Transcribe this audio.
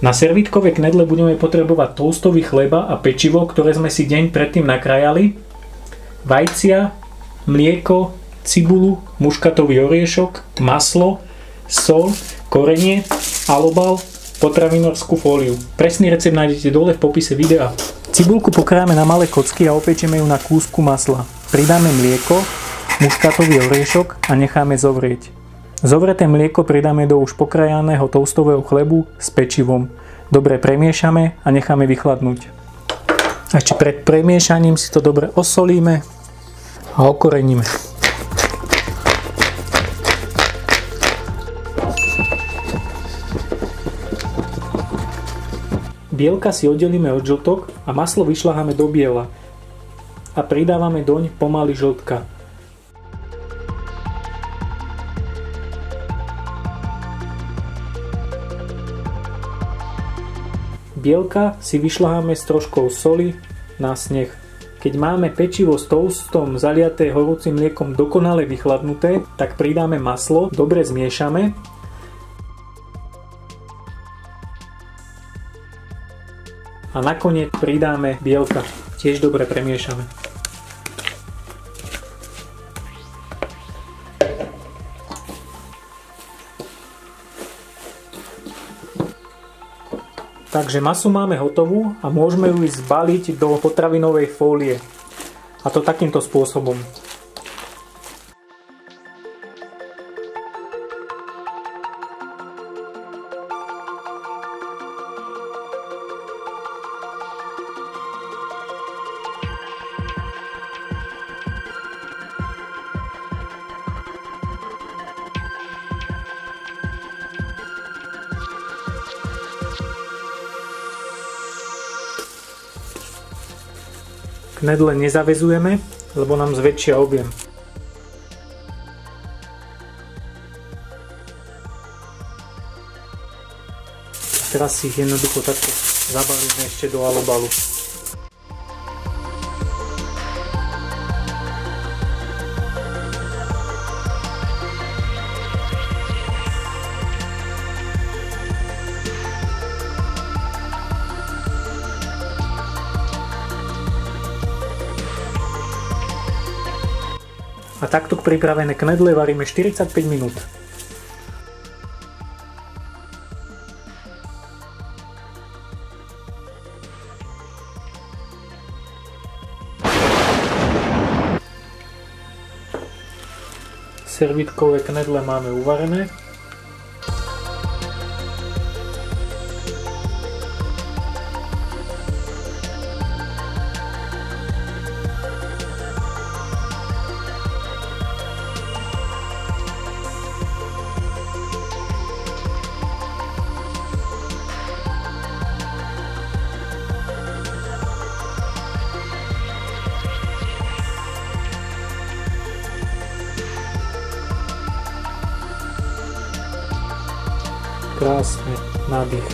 Na servitkové knedle budeme potrebovať toastový chleba a pečivo, ktoré sme si deň predtým nakrajali, vajcia, mlieko, cibulu, muškatový oriešok, maslo, sol, korenie, alobal, potravinárskú fóliu. Presný recept nájdete dole v popise videa. Cibulku pokráme na malé kocky a opečieme ju na kúsku masla. Pridáme mlieko, muškatový oriešok a necháme zovrieť. Zovreté mlieko pridáme do už pokrajaného toastového chlebu s pečivom. Dobre premiešame a necháme vychladnúť. Ešte pred premiešaním si to dobre osolíme a okoreníme. Bielka si oddelíme od žltok a maslo vyšľaháme do biela a pridávame doň pomaly žltka. Bielka si vyšľaháme s troškou soli na sneh. Keď máme pečivo s toastom zaliaté horúcim mliekom dokonale vychladnuté, tak pridáme maslo, dobre zmiešame a nakoniec pridáme bielka. Tiež dobre premiešame. Takže masu máme hotovú a môžeme ju zbaliť do potravinovej fólie. A to takýmto spôsobom. Knedle nezavezujeme, lebo nám zväčšia objem. Teraz si ich jednoducho takto zabalíme ešte do alobalu. A takto pripravené knedle varíme 45 minút. Servitkové knedle máme uvarené. прекрасны над их